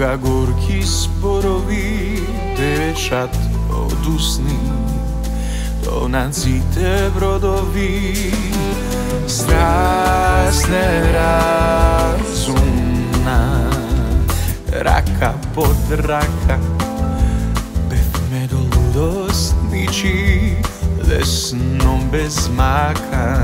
Koga gorki sporovi Pečat od usni To nadzite brodovi Strasne razumna. Raka pod raka Bev me do ludost niči bez maka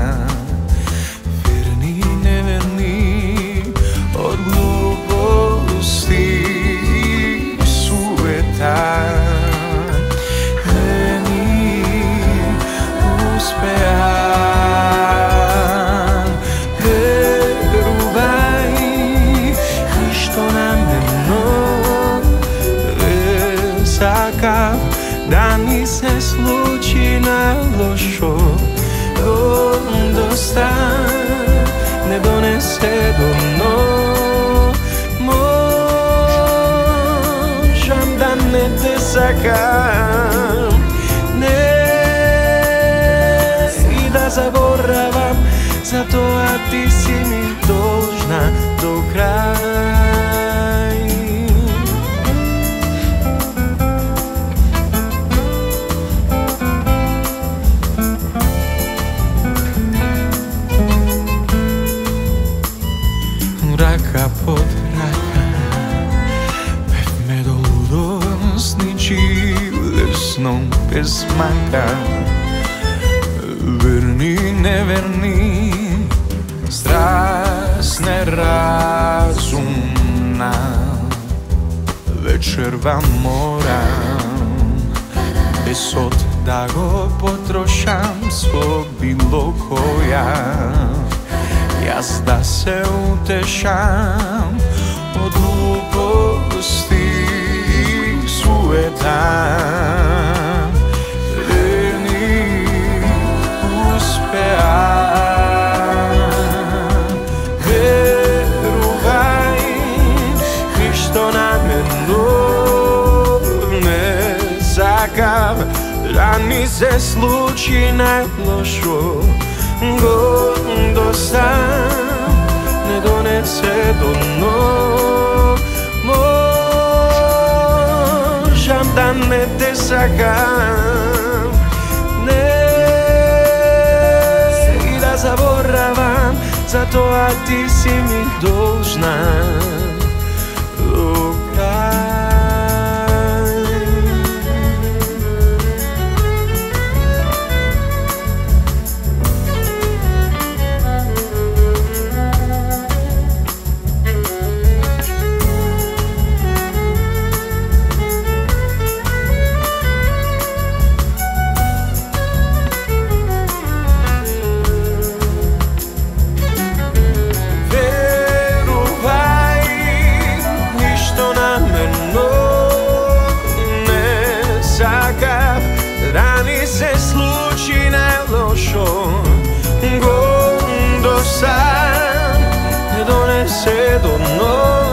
Da mi se sluči na lošo. Dosta ne donese do dno. Možem da ne te Ne i da zaboravam Zato a ti si Lesnom bez maka Verni, neverni Strasne razumna. Večer vam moram. Besot da go potrošam Svo bilo koja. Jazda se utešam Od gluposti sueta Da mi se sluči najlošo Gondo sam ne donese do dno. Možem da ne te sakam Ne i da zaboravam Zato a ti si mi dužna najlošo Gondo sam ne donese do dno